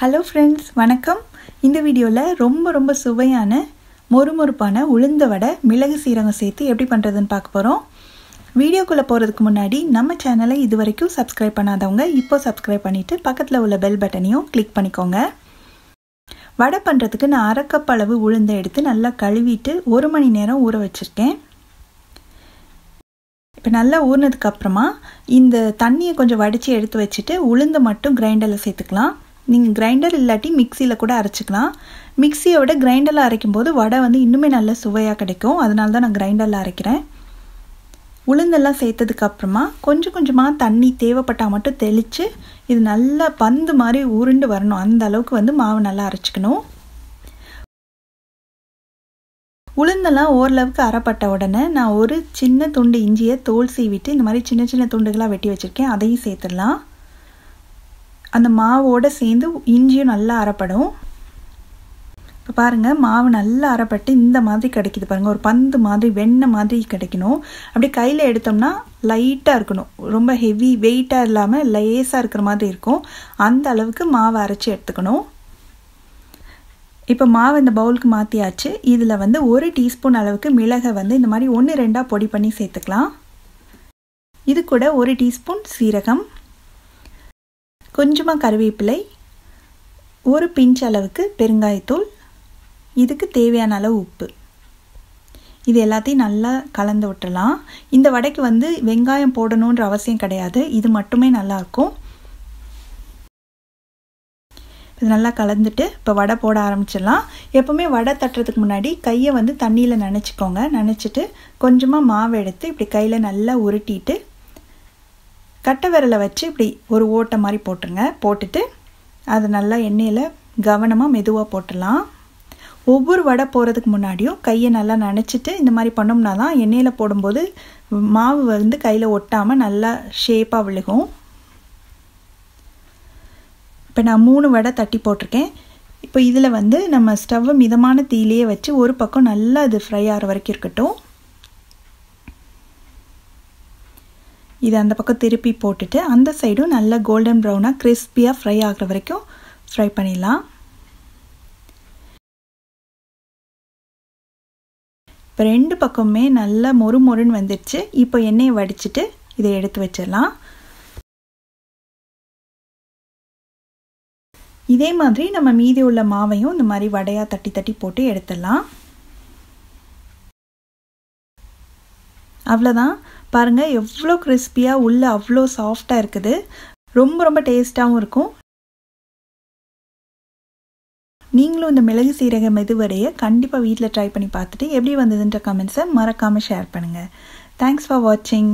Hello friends வணக்கம். இந்த வீடியோவில் ரொம்ப ரொம்ப சுவையான மொறுமொறுப்பான உளுந்த வடை மிளகு சீரகம் சேர்த்து எப்படி பண்ணுறதுன்னு பார்க்க போகிறோம் வீடியோக்குள்ளே போகிறதுக்கு முன்னாடி நம்ம சேனலை இது வரைக்கும் சப்ஸ்கிரைப் பண்ணாதவங்க இப்போ சப்ஸ்கிரைப் பண்ணிவிட்டு பக்கத்தில் உள்ள பெல் பட்டனையும் கிளிக் பண்ணிக்கோங்க. வடை பண்ணுறதுக்கு நான் அரை அளவு உளுந்தை எடுத்து நல்லா கழுவிட்டு ஒரு மணி நேரம் ஊற வச்சுருக்கேன். இப்போ நல்லா ஊறினதுக்கப்புறமா இந்த தண்ணியை கொஞ்சம் வடித்து எடுத்து வச்சுட்டு உளுந்து மட்டும் கிரைண்டரில் சேர்த்துக்கலாம். நீங்கள் கிரைண்டர் இல்லாட்டி மிக்சியில் கூட அரைச்சிக்கலாம். மிக்சியை விட கிரைண்டரில் அரைக்கும் போது வடை வந்து இன்னுமே நல்ல சுவையாக கிடைக்கும். அதனால தான் நான் கிரைண்டரில் அரைக்கிறேன். உளுந்தெல்லாம் சேர்த்ததுக்கப்புறமா கொஞ்சம் கொஞ்சமாக தண்ணி தேவைப்பட்டால் மட்டும் தெளித்து இது நல்லா பந்து மாதிரி உருண்டு வரணும். அந்த அளவுக்கு வந்து மாவு நல்லா அரைச்சிக்கணும். உளுந்தெல்லாம் ஓரளவுக்கு அரைப்பட்ட உடனே நான் ஒரு சின்ன துண்டு இஞ்சியை தோல் சீவிட்டு இந்த மாதிரி சின்ன சின்ன துண்டுகளாக வெட்டி வச்சுருக்கேன். அதையும் சேர்த்துடலாம். அந்த மாவோடு சேர்ந்து இஞ்சியும் நல்லா அரைப்படும். இப்போ பாருங்கள் மாவு நல்லா அரைப்பட்டு இந்த மாதிரி கிடைக்கிது பாருங்கள் ஒரு பந்து மாதிரி வெண்ணெய் மாதிரி கிடைக்கணும். அப்படி கையில் எடுத்தோம்னா லைட்டாக இருக்கணும். ரொம்ப ஹெவி வெயிட்டாக இல்லாமல் லேஸாக இருக்கிற மாதிரி இருக்கும். அந்த அளவுக்கு மாவை அரைச்சி எடுத்துக்கணும். இப்போ மாவு இந்த பவுலுக்கு மாற்றியாச்சு இதில் வந்து ஒரு டீஸ்பூன் அளவுக்கு மிளகை வந்து இந்த மாதிரி ஒன்று ரெண்டாக பொடி பண்ணி சேர்த்துக்கலாம். இது கூட ஒரு டீஸ்பூன் சீரகம். கொஞ்சமாக கருவேப்பிலை ஒரு பிஞ்ச் அளவுக்கு பெருங்காயத்தூள் இதுக்கு தேவையான அளவு உப்பு. இது எல்லாத்தையும் நல்லா கலந்து விட்டுடலாம். இந்த வடைக்கு வந்து வெங்காயம் போடணுன்ற அவசியம் கிடையாது. இது மட்டுமே நல்லாயிருக்கும் இது நல்லா கலந்துட்டு இப்போ வடை போட ஆரம்பிச்சிடலாம். எப்போவுமே வடை தட்டுறதுக்கு முன்னாடி கையை வந்து தண்ணியில் நினச்சிக்கோங்க. நினச்சிட்டு கொஞ்சமாக மாவு எடுத்து இப்படி கையில் நல்லா உருட்டிட்டு கட்டை விரலை வச்சு இப்படி ஒரு ஓட்டை மாதிரி போட்டுருங்க. போட்டுட்டு அதை நல்லா எண்ணெயில் கவனமாக மெதுவாக போட்டுடலாம். ஒவ்வொரு வடை போகிறதுக்கு முன்னாடியும் கையை நல்லா நினச்சிட்டு இந்த மாதிரி பண்ணோம்னா தான் எண்ணெயில் போடும்போது மாவு வந்து கையில் ஒட்டாமல் நல்லா ஷேப்பாக விழுகும். இப்போ நான் மூணு வடை தட்டி போட்டிருக்கேன். இப்போ இதில் வந்து நம்ம ஸ்டவ்வை மிதமான தீயிலேயே வச்சு ஒரு பக்கம் நல்லா இது ஃப்ரை ஆகிற வரைக்கும் இருக்கட்டும். இதை அந்த பக்கம் திருப்பி போட்டுட்டு அந்த சைடும் நல்லா கோல்டன் ப்ரௌனாக கிறிஸ்பியாக ஃப்ரை ஆகிற வரைக்கும் ஃப்ரை பண்ணிடலாம். இப்போ ரெண்டு பக்கமுமே நல்லா மொறு மொறுன்னு வந்துடுச்சு. இப்போ எண்ணெயை வடிச்சிட்டு இதை எடுத்து வச்சிடலாம். இதே மாதிரி நம்ம மீதி உள்ள மாவையும் இந்த மாதிரி வடையாக தட்டி தட்டி போட்டு எடுத்துடலாம். அவ்வளோதான் பாருங்கள் எவ்வளோ கிறிஸ்பியாக உள்ளே அவ்வளோ சாஃப்டாக இருக்குது. ரொம்ப ரொம்ப டேஸ்ட்டாகவும் இருக்கும். நீங்களும் இந்த மிளகு சீரக மெதுவடையை கண்டிப்பாக வீட்டில் ட்ரை பண்ணி பார்த்துட்டு எப்படி வந்ததுன்ற கமெண்ட்ஸை மறக்காமல் ஷேர் பண்ணுங்கள் தேங்க்ஸ் ஃபார் வாட்சிங்